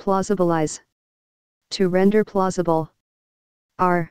Plausibilize. To render plausible. R.